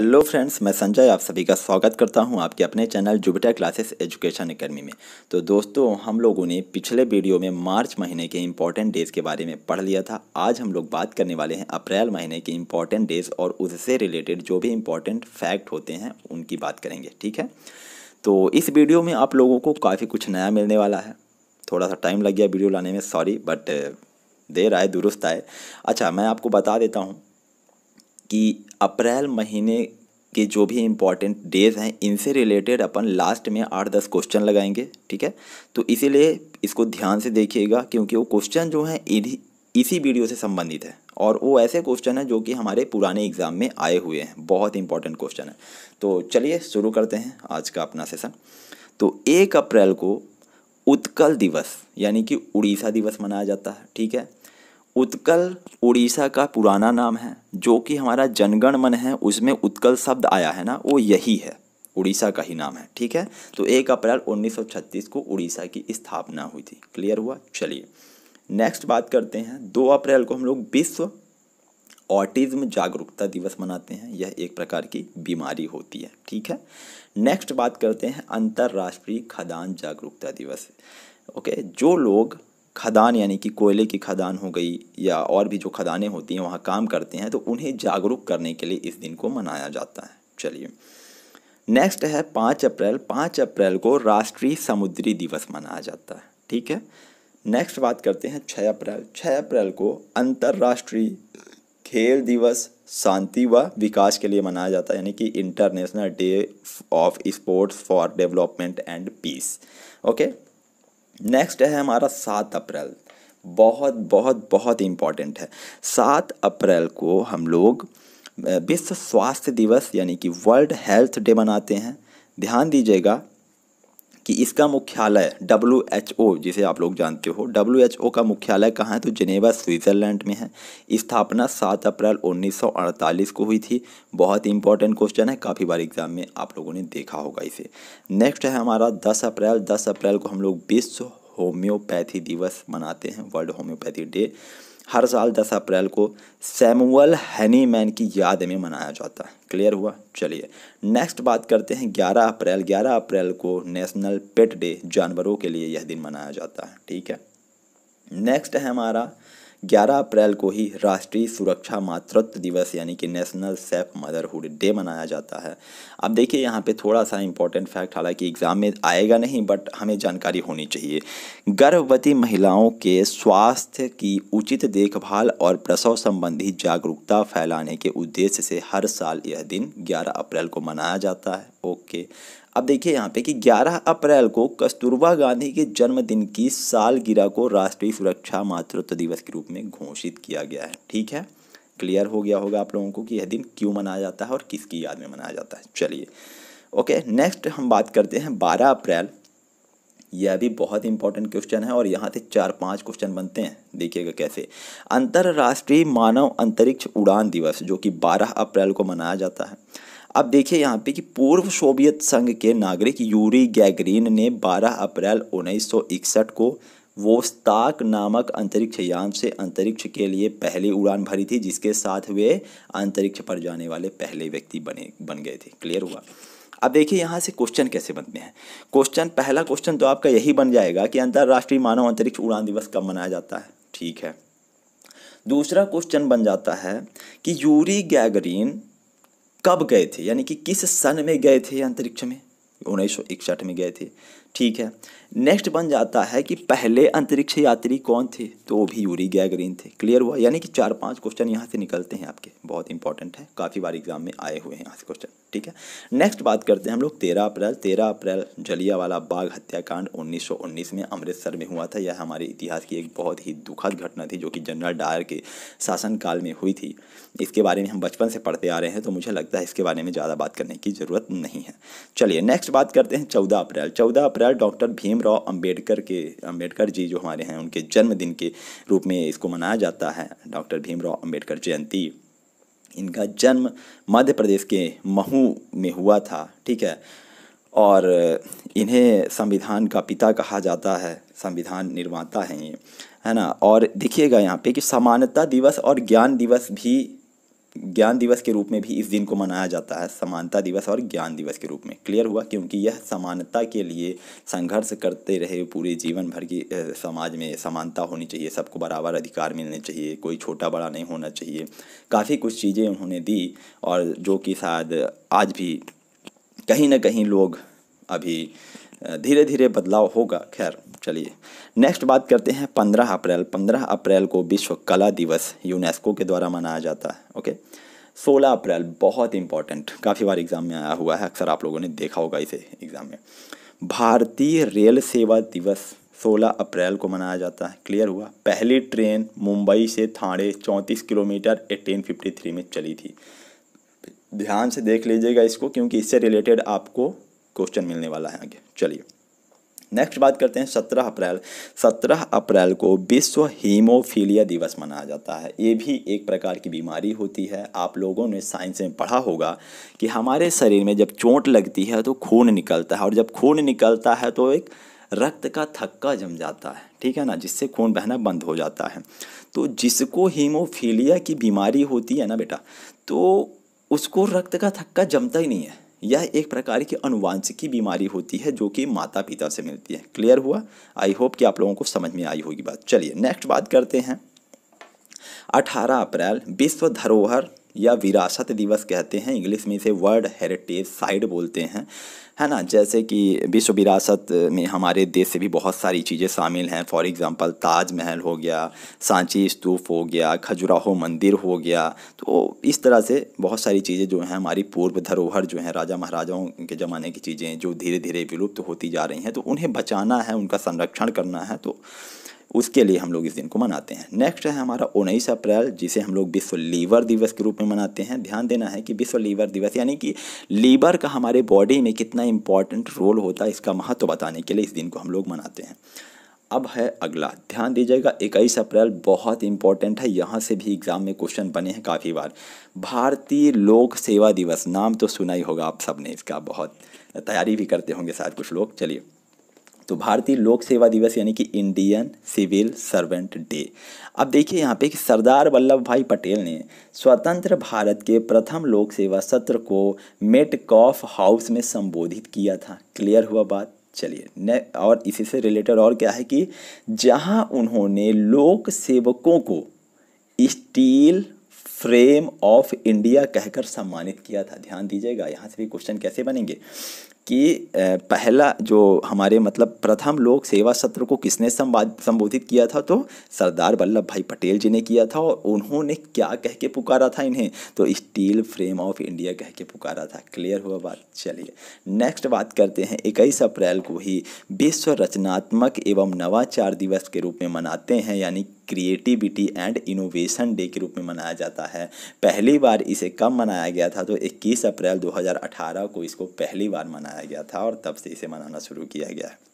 Hello friends मैं संजय आप सभी का स्वागत करता हूँ आपके अपने channel Jupiter classes education academy में। तो दोस्तों, हम लोगों ने पिछले वीडियो में मार्च महीने के इंपॉर्टेंट डेज़ के बारे में पढ़ लिया था। आज हम लोग बात करने वाले हैं अप्रैल महीने के इंपॉर्टेंट डेज़ और उससे रिलेटेड जो भी इंपॉर्टेंट फैक्ट होते हैं, उनकी बात करेंगे, ठीक है? तो इस वीडियो में आप लोगों को काफ़ी कुछ नया मिलने वाला है। थोड़ा सा टाइम लग गया वीडियो लाने में सॉरी बट देर आए, दुरुस्त आए। अच्छा मैं आपको बता देता हूँ कि अप्रैल महीने के जो भी इंपॉर्टेंट डेज़ हैं, इनसे रिलेटेड अपन लास्ट में आठ दस क्वेश्चन लगाएँगे, ठीक है? तो इसीलिए इसको ध्यान से देखिएगा, क्योंकि वो क्वेश्चन जो हैं, इन्हीं, इसी वीडियो से संबंधित है। और वो ऐसे क्वेश्चन हैं जो कि हमारे पुराने एग्ज़ाम में आए हुए हैं। बहुत इंपॉर्टेंट क्वेश्चन है। तो चलिए, शुरू करते हैं आज का अपना सेशन तो एक अप्रैल को उत्कल दिवस, यानी कि उड़ीसा दिवस मनाया जाता है, ठीक है? उत्कल उड़ीसा का पुराना नाम है, जो कि हमारा जनगण मन है, उसमें उत्कल शब्द आया है ना, वो यही है, उड़ीसा का ही नाम है, ठीक है? तो एक अप्रैल 1936 को उड़ीसा की स्थापना हुई थी, क्लियर हुआ? चलिए नेक्स्ट बात करते हैं, दो अप्रैल को हम लोग विश्व ऑटिज्म जागरूकता दिवस मनाते हैं, यह एक प्रकार की बीमारी होती है, ठीक है? नेक्स्ट बात करते हैं, अंतर्राष्ट्रीय खदान जागरूकता दिवस ओके जो लोग खदान, यानी कि कोयले की खदान हो गई या और भी जो खदानें होती हैं, वहाँ काम करते हैं तो उन्हें जागरूक करने के लिए इस दिन को मनाया जाता है। चलिए। नेक्स्ट है पाँच अप्रैल। पाँच अप्रैल को राष्ट्रीय समुद्री दिवस मनाया जाता है। ठीक है? नेक्स्ट बात करते हैं छः अप्रैल। छः अप्रैल को अंतर्राष्ट्रीय खेल दिवस शांति व विकास के लिए मनाया जाता है, यानी कि international day of sports for development and peace okay next है हमारा सात अप्रैल। बहुत बहुत बहुत इंपॉर्टेंट है। सात अप्रैल को हम लोग विश्व स्वास्थ्य दिवस यानी कि वर्ल्ड हेल्थ डे मनाते हैं। ध्यान दीजिएगा कि इसका मुख्यालय डब्ल्यू एच ओ जिसे आप लोग जानते हो। डब्ल्यू एच ओ का मुख्यालय कहाँ है? तो जिनेवा, स्विट्ज़रलैंड में है। स्थापना सात अप्रैल 1948 को हुई थी। बहुत ही इंपॉर्टेंट क्वेश्चन है। काफ़ी बार एग्ज़ाम में आप लोगों ने देखा होगा इसे। नेक्स्ट है हमारा दस अप्रैल। दस अप्रैल को हम लोग विश्व होम्योपैथी दिवस मनाते हैं। World homeopathy day. हर साल दस अप्रैल को सैमुअल हैनीमैन की याद में मनाया जाता है। क्लियर हुआ? चलिए। नेक्स्ट बात करते हैं। ग्यारह अप्रैल। ग्यारह अप्रैल को नेशनल पेट डे जानवरों के लिए यह दिन मनाया जाता है। ठीक है? नेक्स्ट है हमारा 11 अप्रैल को ही राष्ट्रीय सुरक्षा मातृत्व दिवस यानी कि नेशनल सेफ़ मदरहुड डे मनाया जाता है। अब देखिए यहाँ पे थोड़ा सा इम्पोर्टेंट फैक्ट हालाँकि एग्ज़ाम में आएगा नहीं बट हमें जानकारी होनी चाहिए। गर्भवती महिलाओं के स्वास्थ्य की उचित देखभाल और प्रसव संबंधी जागरूकता फैलाने के उद्देश्य से हर साल यह दिन ग्यारह अप्रैल को मनाया जाता है। ओके। अब देखिए यहाँ पे कि 11 अप्रैल को कस्तूरबा गांधी के जन्मदिन की सालगिरह को राष्ट्रीय सुरक्षा मातृत्व दिवस के रूप में घोषित किया गया है। ठीक है? क्लियर हो गया होगा आप लोगों को कि यह दिन क्यों मनाया जाता है और किसकी याद में मनाया जाता है। चलिए। ओके नेक्स्ट हम बात करते हैं बारह अप्रैल। यह भी बहुत इंपॉर्टेंट क्वेश्चन है और यहाँ से चार पाँच क्वेश्चन बनते हैं। देखिएगा कैसे। अंतर्राष्ट्रीय मानव अंतरिक्ष उड़ान दिवस, जो कि 12 अप्रैल को मनाया जाता है। अब देखिए यहाँ पे कि पूर्व सोवियत संघ के नागरिक यूरी गैगरीन ने 12 अप्रैल 1961 को वोस्ताक नामक अंतरिक्ष यान से अंतरिक्ष के लिए पहली उड़ान भरी थी, जिसके साथ वे अंतरिक्ष पर जाने वाले पहले व्यक्ति बने, बन गए थे। क्लियर हुआ? अब देखिए यहाँ से क्वेश्चन कैसे बनते हैं? क्वेश्चन पहला क्वेश्चन तो आपका यही बन जाएगा कि अंतर्राष्ट्रीय मानव अंतरिक्ष उड़ान दिवस कब मनाया जाता है? ठीक है। दूसरा क्वेश्चन बन जाता है कि यूरी गैगरीन कब गए थे? यानी कि किस सन में गए थे अंतरिक्ष में? उन्नीस सौ इकसठ में गए थे। ठीक है। नेक्स्ट बन जाता है कि पहले अंतरिक्ष यात्री कौन थे? तो वो भी यूरी गैगरीन थे। क्लियर हुआ? यानी कि चार पाँच क्वेश्चन यहाँ से निकलते हैं आपके। बहुत इंपॉर्टेंट है। काफ़ी बार एग्ज़ाम में आए हुए हैं यहाँ से क्वेश्चन ठीक है? नेक्स्ट बात करते हैं हम लोग। तेरह अप्रैल। तेरह अप्रैल जलिया वाला बाघ हत्याकांड उन्नीस सौ उन्नीस में अमृतसर में हुआ था। यह हमारे इतिहास की एक बहुत ही दुखद घटना थी जो कि जनरल डायर के शासनकाल में हुई थी। इसके बारे में हम बचपन से पढ़ते आ रहे हैं तो मुझे लगता है इसके बारे में ज़्यादा बात करने की ज़रूरत नहीं है। चलिए नेक्स्ट बात करते हैं चौदह अप्रैल। चौदह अप्रैल डॉक्टर भीमराव अंबेडकर के, अंबेडकर जी जो हमारे हैं, उनके जन्मदिन के रूप में इसको मनाया जाता है, डॉक्टर भीमराव अंबेडकर जयंती। इनका जन्म मध्य प्रदेश के महू में हुआ था, ठीक है? और इन्हें संविधान का पिता कहा जाता है, संविधान निर्माता हैं ये, है ना? और देखिएगा यहाँ पे कि समानता दिवस और ज्ञान दिवस भी ज्ञान दिवस के रूप में भी इस दिन को मनाया जाता है, समानता दिवस और ज्ञान दिवस के रूप में। क्लियर हुआ? क्योंकि यह समानता के लिए संघर्ष करते रहे पूरे जीवन भर की समाज में समानता होनी चाहिए, सबको बराबर अधिकार मिलने चाहिए, कोई छोटा बड़ा नहीं होना चाहिए। काफ़ी कुछ चीज़ें उन्होंने दी और जो कि शायद आज भी कहीं ना कहीं लोग अभी धीरे धीरे बदलाव होगा। खैर, चलिए। नेक्स्ट बात करते हैं पंद्रह अप्रैल। पंद्रह अप्रैल को विश्व कला दिवस यूनेस्को के द्वारा मनाया जाता है, ओके? सोलह अप्रैल, बहुत इंपॉर्टेंट काफ़ी बार एग्ज़ाम में आया हुआ है, अक्सर आप लोगों ने देखा होगा इसे एग्ज़ाम में। भारतीय रेल सेवा दिवस सोलह अप्रैल को मनाया जाता है। क्लियर हुआ? पहली ट्रेन मुंबई से थाने चौंतीस किलोमीटर एटीन फिफ्टी थ्री में चली थी। ध्यान से देख लीजिएगा इसको, क्योंकि इससे रिलेटेड आपको क्वेश्चन मिलने वाला है आगे। चलिए। नेक्स्ट बात करते हैं, सत्रह अप्रैल। सत्रह अप्रैल को विश्व हीमोफीलिया दिवस मनाया जाता है। ये भी एक प्रकार की बीमारी होती है। आप लोगों ने साइंस में पढ़ा होगा कि हमारे शरीर में जब चोट लगती है तो खून निकलता है और जब खून निकलता है तो एक रक्त का थक्का जम जाता है। ठीक है ना? जिससे खून बहना बंद हो जाता है। तो जिसको हीमोफीलिया की बीमारी होती है ना बेटा तो उसको रक्त का थक्का जमता ही नहीं है। यह एक प्रकार की अनुवांशिकी बीमारी होती है जो कि माता पिता से मिलती है। क्लियर हुआ? आई होप कि आप लोगों को समझ में आई होगी बात। चलिए नेक्स्ट बात करते हैं। अठारह अप्रैल, विश्व धरोहर या विरासत दिवस कहते हैं, इंग्लिश में इसे वर्ल्ड हेरिटेज साइड बोलते हैं। है ना? जैसे कि विश्व विरासत में हमारे देश से भी बहुत सारी चीज़ें शामिल हैं। फॉर एग्ज़ाम्पल ताजमहल हो गया, सांची स्तूप हो गया, खजुराहो मंदिर हो गया। तो इस तरह से बहुत सारी चीज़ें जो हैं, हमारी पूर्व धरोहर जो हैं, राजा महाराजाओं के ज़माने की चीज़ें जो धीरे धीरे विलुप्त होती जा रही हैं तो उन्हें बचाना है, उनका संरक्षण करना है। तो उसके लिए हम लोग इस दिन को मनाते हैं। नेक्स्ट है हमारा उन्नीस अप्रैल, जिसे हम लोग विश्व लीवर दिवस के रूप में मनाते हैं। ध्यान देना है कि विश्व लीवर दिवस, यानी कि लीवर का हमारे बॉडी में कितना इंपॉर्टेंट रोल होता है, इसका महत्व बताने के लिए इस दिन को हम लोग मनाते हैं। अब है अगला। ध्यान दीजिएगा, इक्कीस अप्रैल बहुत इंपॉर्टेंट है। यहाँ से भी एग्ज़ाम में क्वेश्चन बने हैं काफ़ी बार। भारतीय लोक सेवा दिवस, नाम तो सुना ही होगा आप सबने इसका। बहुत तैयारी भी करते होंगे शायद कुछ लोग। चलिए। तो भारतीय लोक सेवा दिवस यानी कि इंडियन सिविल सर्वेंट डे। अब देखिए यहाँ पे कि सरदार वल्लभ भाई पटेल ने स्वतंत्र भारत के प्रथम लोक सेवा सत्र को मेटकॉफ हाउस में संबोधित किया था। क्लियर हुआ बात? चलिए, ने, और इसी से रिलेटेड और क्या है कि जहाँ उन्होंने लोक सेवकों को स्टील फ्रेम ऑफ़ इंडिया कहकर सम्मानित किया था। ध्यान दीजिएगा, यहाँ से भी क्वेश्चन कैसे बनेंगे? कि पहला जो हमारे मतलब प्रथम लोक सेवा सत्र को किसने संबोधित किया था? तो सरदार वल्लभ भाई पटेल जी ने किया था और उन्होंने क्या कह के पुकारा था इन्हें? तो स्टील फ्रेम ऑफ़ इंडिया कह के पुकारा था। क्लियर हुआ बात? चलिए, नेक्स्ट बात करते हैं। इक्कीस अप्रैल को ही विश्व रचनात्मक एवं नवाचार दिवस के रूप में मनाते हैं, यानी क्रिएटिविटी एंड इनोवेशन डे के रूप में मनाया जाता है। पहली बार इसे कब मनाया गया था? तो 21 अप्रैल 2018 को इसको पहली बार मनाया गया था और तब से इसे मनाना शुरू किया गया है।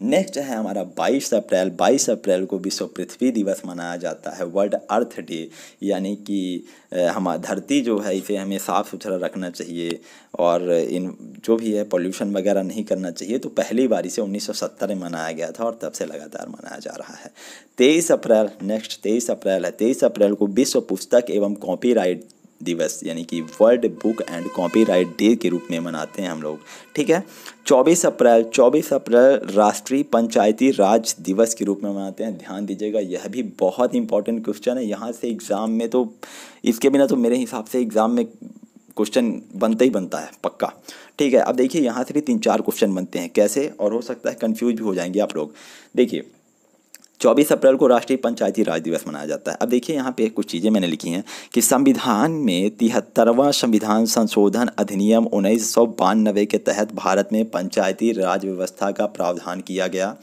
नेक्स्ट है हमारा 22 अप्रैल। 22 अप्रैल को विश्व पृथ्वी दिवस मनाया जाता है, वर्ल्ड अर्थ डे। यानी कि हमारा धरती जो है, इसे हमें साफ़ सुथरा रखना चाहिए और इन, जो भी है, पोल्यूशन वगैरह नहीं करना चाहिए। तो पहली बार इसे 1970 में मनाया गया था और तब से लगातार मनाया जा रहा है। तेईस अप्रैल, नेक्स्ट तेईस अप्रैल है। तेईस अप्रैल को विश्व पुस्तक एवं कॉपीराइट दिवस, यानी कि world book and copyright day के रूप में मनाते हैं हम लोग। ठीक है? 24 अप्रैल 24 अप्रैल राष्ट्रीय पंचायती राज दिवस के रूप में मनाते हैं। ध्यान दीजिएगा, यह भी बहुत इंपॉर्टेंट क्वेश्चन है। यहाँ से एग्ज़ाम में तो इसके बिना तो मेरे हिसाब से एग्ज़ाम में क्वेश्चन बनता ही बनता है, पक्का। ठीक है? अब देखिए, यहाँ से भी तीन चार क्वेश्चन बनते हैं। कैसे? और हो सकता है कन्फ्यूज़ भी हो जाएँगे आप लोग। देखिए चौबीस अप्रैल को राष्ट्रीय पंचायती राज दिवस मनाया जाता है। अब देखिए, यहाँ पे कुछ चीज़ें मैंने लिखी हैं कि संविधान में तिहत्तरवां संविधान संशोधन अधिनियम उन्नीस सौ बानबे के तहत भारत में पंचायती राज व्यवस्था का प्रावधान किया गया।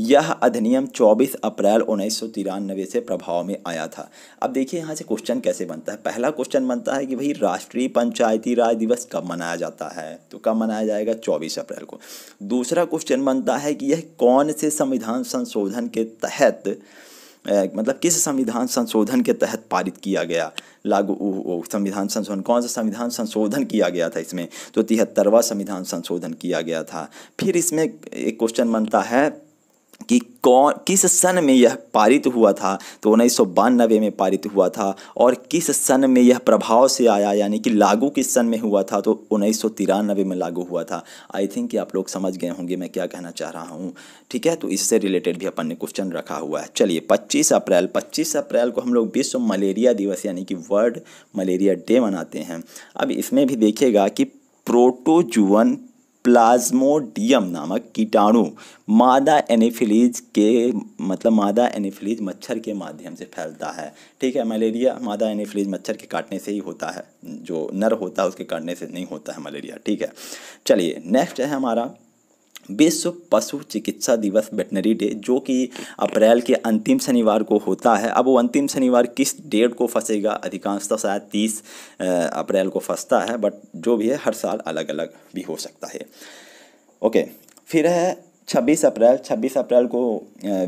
यह अधिनियम 24 अप्रैल उन्नीस सौ तिरानबे से प्रभाव में आया था। अब देखिए, यहाँ से क्वेश्चन कैसे बनता है? पहला क्वेश्चन बनता है कि भाई, राष्ट्रीय पंचायती राज दिवस कब मनाया जाता है? तो कब मनाया जाएगा? 24 अप्रैल को। दूसरा क्वेश्चन बनता है कि यह कौन से संविधान संशोधन के तहत मतलब किस संविधान संशोधन के तहत पारित किया गया? लागू संविधान संशोधन, कौन सा संविधान संशोधन किया गया था इसमें? तो तिहत्तरवा संविधान संशोधन किया गया था। फिर इसमें एक क्वेश्चन बनता है कि कौन, किस सन में यह पारित हुआ था? तो उन्नीस सौ बानबे में पारित हुआ था। और किस सन में यह प्रभाव से आया? यानी कि लागू किस सन में हुआ था? तो उन्नीस सौ तिरानबे में लागू हुआ था। आई थिंक कि आप लोग समझ गए होंगे मैं क्या कहना चाह रहा हूँ। ठीक है? तो इससे रिलेटेड भी अपन ने क्वेश्चन रखा हुआ है। चलिए 25 अप्रैल 25 अप्रैल को हम लोग विश्व मलेरिया दिवस यानी कि वर्ल्ड मलेरिया डे मनाते हैं। अब इसमें भी देखिएगा कि प्रोटोजुअन प्लाज्मोडियम नामक कीटाणु मादा एनीफिलीज के मतलब मादा एनिफिलीज मच्छर के माध्यम से फैलता है। ठीक है, मलेरिया मादा एनिफिलीज मच्छर के काटने से ही होता है। जो नर होता है, उसके काटने से नहीं होता है मलेरिया। ठीक है, चलिए, नेक्स्ट है हमारा विश्व पशु चिकित्सा दिवस वेटनरी डे जो कि अप्रैल के अंतिम शनिवार को होता है। अब वो अंतिम शनिवार किस डेट को फंसेगा? अधिकांशतः शायद तीस अप्रैल को फंसता है बट जो भी है, हर साल अलग अलग भी हो सकता है। ओके, फिर है छब्बीस अप्रैल। छब्बीस अप्रैल को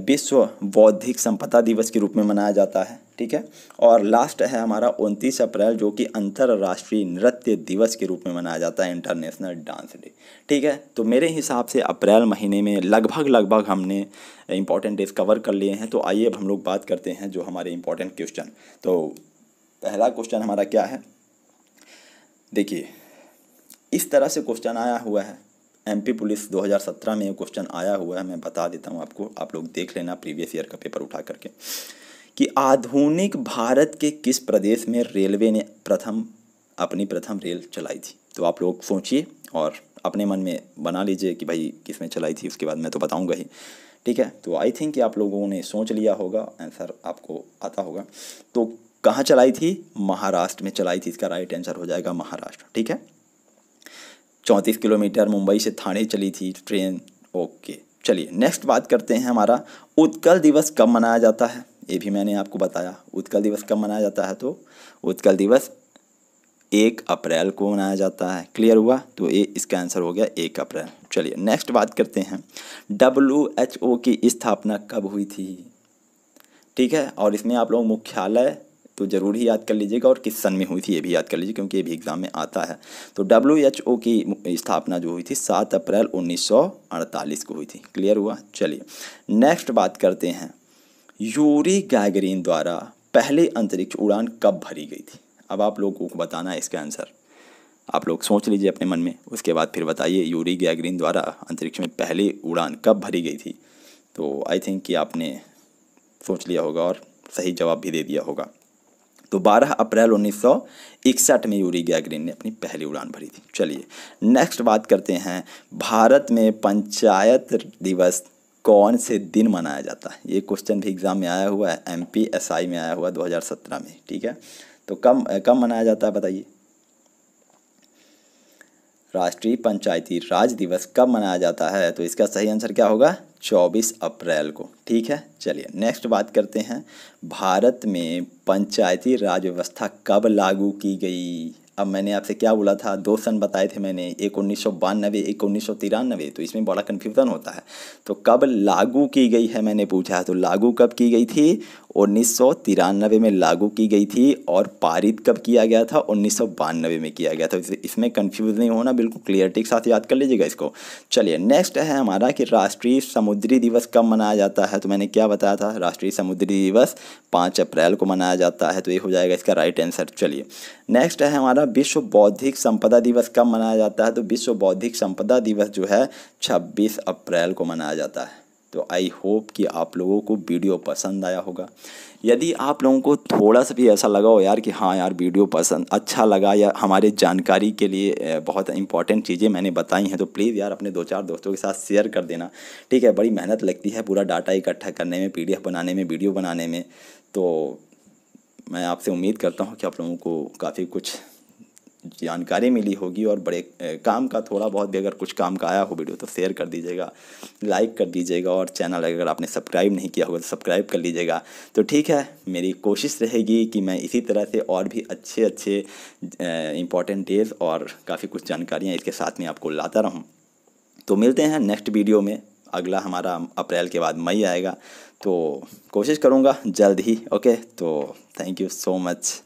विश्व बौद्धिक संपदा दिवस के रूप में मनाया जाता है। ठीक है? और लास्ट है हमारा उनतीस अप्रैल, जो कि अंतर्राष्ट्रीय नृत्य दिवस के रूप में मनाया जाता है इंटरनेशनल डांस डे ठीक है? तो मेरे हिसाब से अप्रैल महीने में लगभग लगभग हमने इंपॉर्टेंट डेज़ कवर कर लिए हैं। तो आइए अब हम लोग बात करते हैं जो हमारे इंपॉर्टेंट क्वेश्चन तो पहला क्वेश्चन हमारा क्या है? देखिए, इस तरह से क्वेश्चन आया हुआ है। एमपी पुलिस 2017 में क्वेश्चन आया हुआ है। मैं बता देता हूँ आपको। आप लोग देख लेना प्रीवियस ईयर का पेपर उठा करके। कि आधुनिक भारत के किस प्रदेश में रेलवे ने प्रथम, अपनी प्रथम रेल चलाई थी। तो आप लोग सोचिए और अपने मन में बना लीजिए कि भाई किसमें चलाई थी, उसके बाद मैं तो बताऊँगा ही। ठीक है? तो आई थिंक कि आप लोगों ने सोच लिया होगा आंसर आपको आता होगा। तो कहाँ चलाई थी? महाराष्ट्र में चलाई थी, इसका राइट आंसर हो जाएगा महाराष्ट्र। ठीक है? चौंतीस किलोमीटर मुंबई से थाने चली थी ट्रेन ओके चलिए नेक्स्ट बात करते हैं हमारा, उत्कल दिवस कब मनाया जाता है? ये भी मैंने आपको बताया, उत्कल दिवस कब मनाया जाता है तो उत्कल दिवस एक अप्रैल को मनाया जाता है। क्लियर हुआ? तो ये इसका आंसर हो गया एक अप्रैल। चलिए नेक्स्ट बात करते हैं। डब्ल्यू एच ओ की स्थापना कब हुई थी? ठीक है, और इसमें आप लोग मुख्यालय तो ज़रूर ही याद कर लीजिएगा और किस सन में हुई थी ये भी याद कर लीजिए क्योंकि ये भी एग्ज़ाम में आता है। तो डब्ल्यू एच ओ की स्थापना जो हुई थी सात अप्रैल उन्नीस सौ अड़तालीस को हुई थी। क्लियर हुआ? चलिए नेक्स्ट बात करते हैं। यूरी गैगरीन द्वारा पहले अंतरिक्ष उड़ान कब भरी गई थी? अब आप लोगों को बताना है इसका आंसर। आप लोग सोच लीजिए अपने मन में। उसके बाद फिर बताइए, यूरी गैगरीन द्वारा अंतरिक्ष में पहली उड़ान कब भरी गई थी? तो आई थिंक कि आपने सोच लिया होगा और सही जवाब भी दे दिया होगा। तो 12 अप्रैल उन्नीस सौ इकसठ में यूरी गैगरिन ने अपनी पहली उड़ान भरी थी। चलिए नेक्स्ट बात करते हैं। भारत में पंचायत दिवस कौन से दिन मनाया जाता है? ये क्वेश्चन भी एग्ज़ाम में आया हुआ है एम पी एस आई में आया हुआ है 2017 में, ठीक है? तो कब कब मनाया जाता है बताइए? राष्ट्रीय पंचायती राज दिवस कब मनाया जाता है? तो इसका सही आंसर क्या होगा? 24 अप्रैल को, ठीक है? चलिए नेक्स्ट बात करते हैं। भारत में पंचायती राज व्यवस्था कब लागू की गई? अब मैंने आपसे क्या बोला था? दो सन बताए थे मैंने, एक उन्नीस सौ बानवे, एक उन्नीस सौ तिरानवे तो इसमें बड़ा कन्फ्यूज़न होता है। तो कब लागू की गई है मैंने पूछा तो लागू कब की गई थी? उन्नीस सौ तिरानवे में लागू की गई थी और पारित कब किया गया था? उन्नीस सौ बानवे में किया गया था। इसमें कन्फ्यूज़ नहीं होना, बिल्कुल क्लियरिटी के साथ याद कर लीजिएगा इसको। चलिए नेक्स्ट है हमारा कि राष्ट्रीय समुद्री दिवस कब मनाया जाता है? तो मैंने क्या बताया था? राष्ट्रीय समुद्री दिवस पाँच अप्रैल को मनाया जाता है तो ये हो जाएगा इसका राइट आंसर चलिए नेक्स्ट है हमारा विश्व बौद्धिक संपदा दिवस कब मनाया जाता है? तो विश्व बौद्धिक संपदा दिवस जो है, छब्बीस अप्रैल को मनाया जाता है। तो आई होप कि आप लोगों को वीडियो पसंद आया होगा। यदि आप लोगों को थोड़ा सा भी ऐसा लगा हो यार कि हाँ यार, वीडियो पसंद अच्छा लगा या हमारे जानकारी के लिए बहुत इंपॉर्टेंट चीज़ें मैंने बताई हैं तो प्लीज़ यार अपने दो चार दोस्तों के साथ शेयर कर देना। ठीक है, बड़ी मेहनत लगती है पूरा डाटा इकट्ठा करने में पीडीएफ बनाने में वीडियो बनाने में। तो मैं आपसे उम्मीद करता हूँ कि आप लोगों को काफ़ी कुछ जानकारी मिली होगी और बड़े काम का थोड़ा बहुत भी अगर कुछ काम का आया हो वीडियो तो शेयर कर दीजिएगा, लाइक कर दीजिएगा और चैनल अगर आपने सब्सक्राइब नहीं किया होगा तो सब्सक्राइब कर लीजिएगा। तो ठीक है, मेरी कोशिश रहेगी कि मैं इसी तरह से और भी अच्छे अच्छे इंपॉर्टेंट डेज़ और काफ़ी कुछ जानकारियाँ इसके साथ में आपको लाता रहूँ। तो मिलते हैं नेक्स्ट वीडियो में, अगला हमारा अप्रैल के बाद मई आएगा तो कोशिश करूँगा जल्द ही ओके तो थैंक यू सो मच